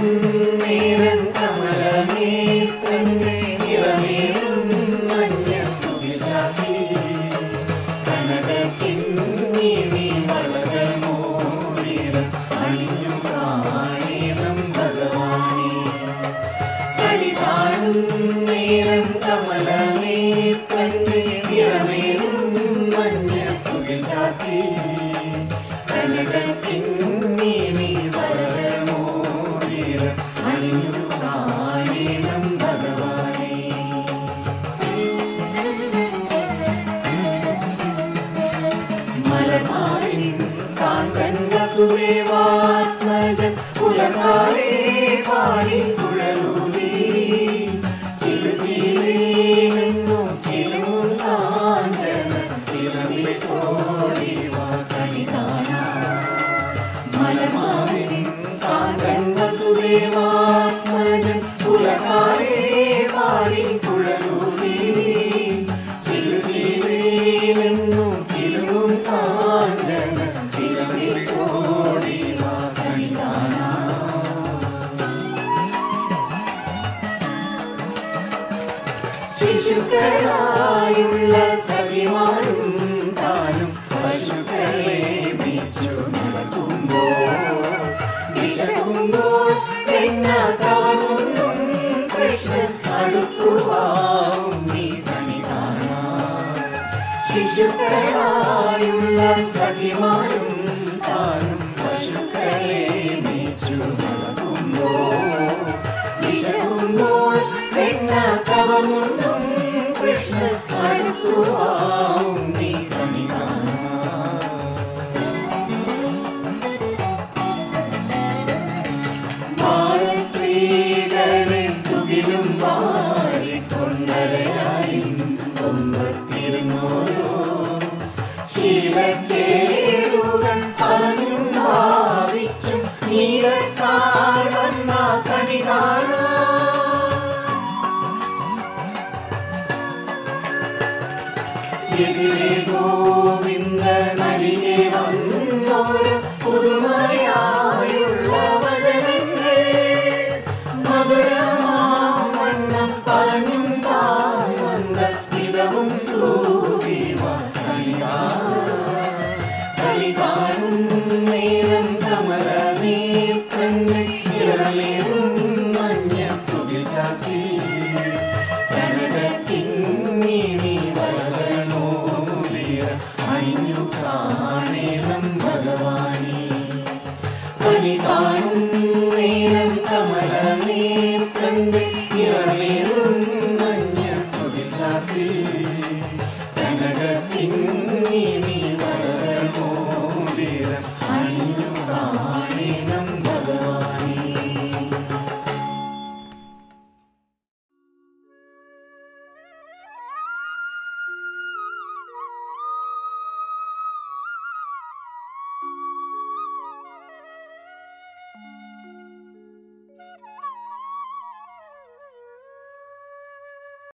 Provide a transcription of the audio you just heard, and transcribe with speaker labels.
Speaker 1: Amen. വസുദേവാത്മജൻ പുലകാലേ പാടി കുഴലൂരി ചിലുചിലേനെങ്ങും കിലും കാഞ്ചന ചിലമിലെ കോടി വാക്കണി കാണാം വസുദേവാത്മജൻ ശിശുക്കളായുള്ള സഖിമാരും താനും പശുക്കളെ മേച്ചു നടക്കുമ്പോൾ വിശക്കുമ്പോൾ എന്ന കവങ്ങും കൃഷ്ണൻ അടുക്കുവാവും നീ കാണാം ശിശുക്കളായുള്ള സഖിമാരും താനും പശുക്കളെ മേച്ചു നടക്കുമ്പോൾ വിശക്കുമ്പോൾ എന്ന കവങ്ങും കാണാം എതിരെ വന്നോ പുതുമയ മംഗളവും തൂകി കളികാടും നേരം കമല നീർത്തന്നെ ഇറളേറും മഞ്ഞ തുകിൽ ചാത്തി കനകത്തിങ്ങി വളരണോലിയ അയിഞ്ഞു കാണേണം ഭഗവാനി കളികാടും നേരം കമല നീർത്തന്നെ ഇറ